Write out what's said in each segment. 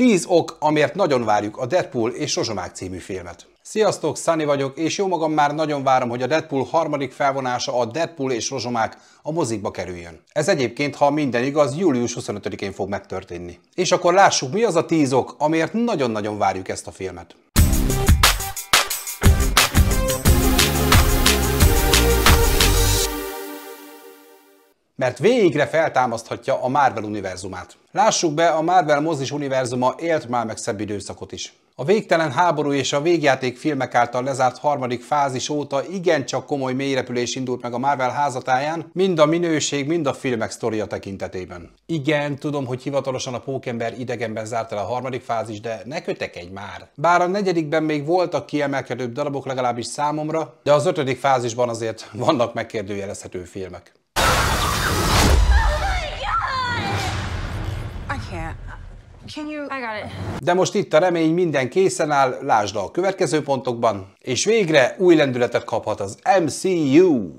10 ok, amiért nagyon várjuk a Deadpool és Rozsomák című filmet. Sziasztok, Sunny vagyok, és jó magam már nagyon várom, hogy a Deadpool harmadik felvonása a Deadpool és Rozsomák a mozikba kerüljön. Ez egyébként, ha minden igaz, július 25-én fog megtörténni. És akkor lássuk, mi az a 10 ok, amiért nagyon-nagyon várjuk ezt a filmet. Mert végre feltámaszthatja a Marvel univerzumát. Lássuk be, a Marvel mozis univerzuma élt már meg szebb időszakot is. A végtelen háború és a végjáték filmek által lezárt harmadik fázis óta igencsak komoly mélyrepülés indult meg a Marvel házatáján, mind a minőség, mind a filmek sztoria tekintetében. Igen, tudom, hogy hivatalosan a Pókember idegenben zárt el a harmadik fázis, de ne egy már. Bár a negyedikben még voltak kiemelkedőbb darabok legalábbis számomra, de az ötödik fázisban azért vannak megkérdőjelezhető filmek. Can you... I got it. De most itt a remény, minden készen áll, lásd a következő pontokban, és végre új lendületet kaphat az MCU.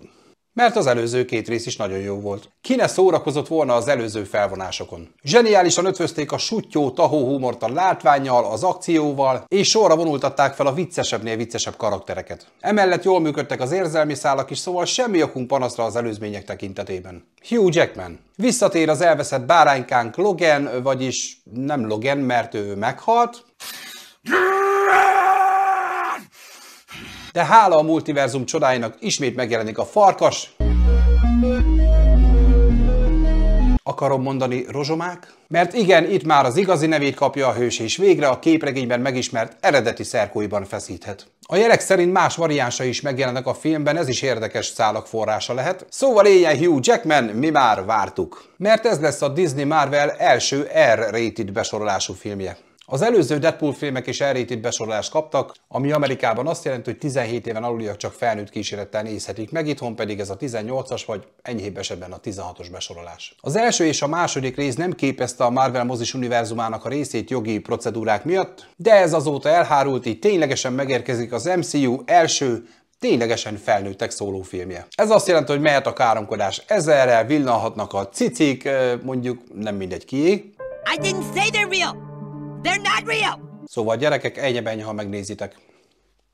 Mert az előző két rész is nagyon jó volt. Ki ne szórakozott volna az előző felvonásokon? Zseniálisan ötvözték a sutyó tahó humort a látványjal, az akcióval, és sorra vonultatták fel a viccesebbnél viccesebb karaktereket. Emellett jól működtek az érzelmi szálak is, szóval semmi okunk panaszra az előzmények tekintetében. Hugh Jackman. Visszatér az elveszett báránykánk Logan, vagyis nem Logan, mert ő meghalt. De hála a multiverzum csodáinak ismét megjelenik a farkas. Akarom mondani rozsomák? Mert igen, itt már az igazi nevét kapja a hős, és végre a képregényben megismert eredeti szerkóiban feszíthet. A jelek szerint más variánsa is megjelennek a filmben, ez is érdekes szálak forrása lehet. Szóval éljen Hugh Jackman, mi már vártuk. Mert ez lesz a Disney Marvel első R-rated besorolású filmje. Az előző Deadpool filmek is elrétít besorolást kaptak, ami Amerikában azt jelenti, hogy 17 éven aluliak csak felnőtt kísérettel nézhetik meg, itthon pedig ez a 18-as vagy enyhébb esetben a 16-os besorolás. Az első és a második rész nem képezte a Marvel mozis univerzumának a részét jogi procedúrák miatt, de ez azóta elhárult, így ténylegesen megérkezik az MCU első ténylegesen felnőttek szólófilmje. Ez azt jelenti, hogy mehet a káromkodás ezerrel, villanhatnak a cicik, mondjuk nem mindegy ki. I didn't say they're real. They're not real! Szóval gyerekek, egyeben, ha megnézitek.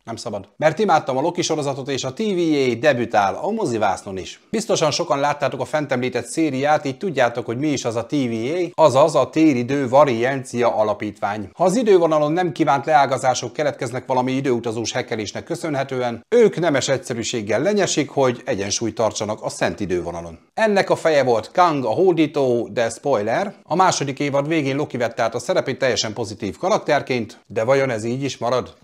Nem szabad. Mert imádtam a Loki sorozatot, és a TVA debütál a mozivásznon is. Biztosan sokan láttátok a fent említett szériát, így tudjátok, hogy mi is az a TVA, azaz a téridő variancia alapítvány. Ha az idővonalon nem kívánt leágazások keletkeznek valami időutazós hekkelésnek köszönhetően, ők nemes egyszerűséggel lenyesik, hogy egyensúlyt tartsanak a szent idővonalon. Ennek a feje volt Kang a hódító, de spoiler, a második évad végén Loki vette át a szerepét teljesen pozitív karakterként, de vajon ez így is marad?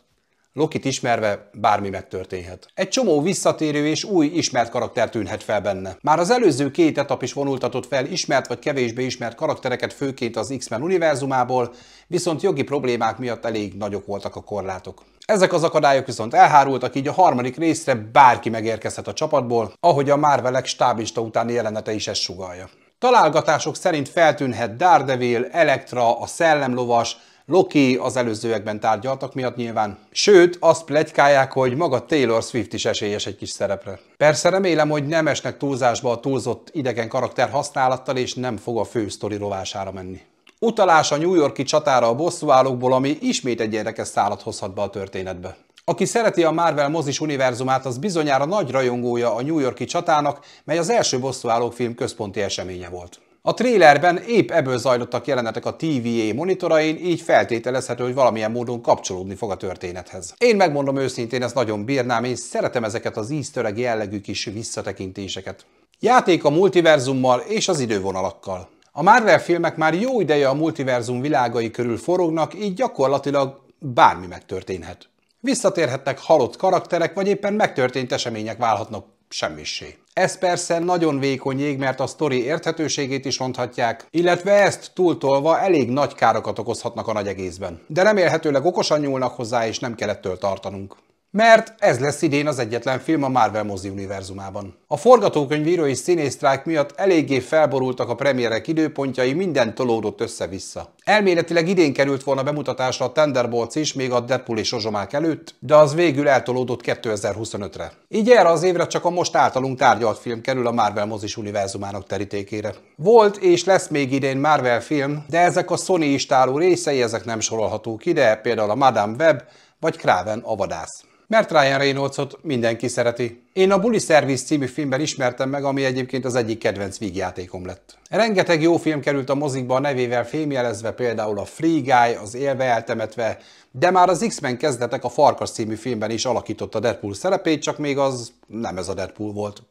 Lokit ismerve bármi megtörténhet. Egy csomó visszatérő és új ismert karakter tűnhet fel benne. Már az előző két etap is vonultatott fel ismert vagy kevésbé ismert karaktereket főként az X-Men univerzumából, viszont jogi problémák miatt elég nagyok voltak a korlátok. Ezek az akadályok viszont elhárultak, így a harmadik részre bárki megérkezhet a csapatból, ahogy a Marvelek stábista utáni jelenete is ezt sugalja. Találgatások szerint feltűnhet Daredevil, Elektra, a Szellemlovas, Loki az előzőekben tárgyaltak miatt nyilván. Sőt, azt plegykálják, hogy maga Taylor Swift is esélyes egy kis szerepre. Persze remélem, hogy nem esnek túlzásba a túlzott idegen karakter használattal, és nem fog a fő sztori rovására menni. Utalás a New Yorki csatára a bosszúállókból, ami ismét egy érdekes szállat hozhat be a történetbe. Aki szereti a Marvel mozis univerzumát, az bizonyára nagy rajongója a New Yorki csatának, mely az első bosszúállók film központi eseménye volt. A trélerben épp ebből zajlottak jelenetek a TVA monitorain, így feltételezhető, hogy valamilyen módon kapcsolódni fog a történethez. Én megmondom őszintén, ezt nagyon bírnám, és szeretem ezeket az easter jellegű kis visszatekintéseket. Játék a multiverzummal és az idővonalakkal. A Marvel filmek már jó ideje a multiverzum világai körül forognak, így gyakorlatilag bármi megtörténhet. Visszatérhetnek halott karakterek, vagy éppen megtörtént események válhatnak semmissé. Ez persze nagyon vékony jég, mert a sztori érthetőségét is ronthatják, illetve ezt túltolva elég nagy károkat okozhatnak a nagy egészben. De remélhetőleg okosan nyúlnak hozzá, és nem kell ettől tartanunk. Mert ez lesz idén az egyetlen film a Marvel mozi univerzumában. A forgatókönyvíró és színésztrák miatt eléggé felborultak a premierek időpontjai, minden tolódott össze-vissza. Elméletileg idén került volna bemutatásra a Thunderbolts is, még a Deadpool és Ozsomák előtt, de az végül eltolódott 2025-re. Így erre az évre csak a most általunk tárgyalt film kerül a Marvel mozis univerzumának terítékére. Volt és lesz még idén Marvel film, de ezek a Sony istáló részei, ezek nem sorolhatók ide, például a Madame Web vagy Kraven a vadász mert Ryan Reynoldsot mindenki szereti. Én a Bully Service című filmben ismertem meg, ami egyébként az egyik kedvenc vígjátékom lett. Rengeteg jó film került a mozikba a nevével fémjelezve, például a Free Guy, az Élve eltemetve, de már az X-Men kezdetek a Farkas című filmben is alakította Deadpool szerepét, csak még az nem ez a Deadpool volt.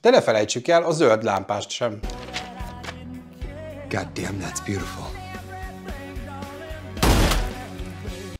De ne felejtsük el a zöld lámpást sem. God damn, that's beautiful.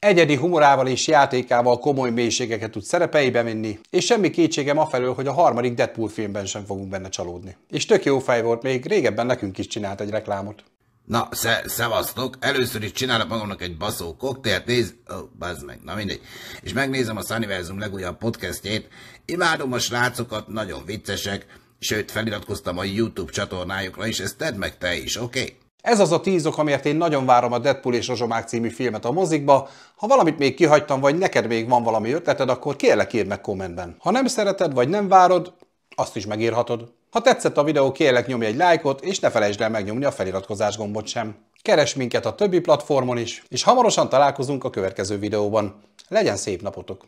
Egyedi humorával és játékával komoly mélységeket tud szerepeibe vinni, és semmi kétségem afelől, hogy a harmadik Deadpool filmben sem fogunk benne csalódni. És tök jó fej volt, még régebben nekünk is csinált egy reklámot. Na, sze szevasztok! Először is csinálok magamnak egy baszó koktélt, nézd... Ó, oh, meg, na mindegy. És megnézem a Sunniversum legújabb podcastjét. Imádom a srácokat, nagyon viccesek, sőt, feliratkoztam a YouTube csatornájukra is, ezt tedd meg te is, oké? Okay? Ez az a tíz ok, amiért én nagyon várom a Deadpool és Rozsomák című filmet a mozikba. Ha valamit még kihagytam, vagy neked még van valami ötleted, akkor kérlek írd meg kommentben. Ha nem szereted, vagy nem várod, azt is megírhatod. Ha tetszett a videó, kérlek nyomj egy lájkot, és ne felejtsd el megnyomni a feliratkozás gombot sem. Keres minket a többi platformon is, és hamarosan találkozunk a következő videóban. Legyen szép napotok!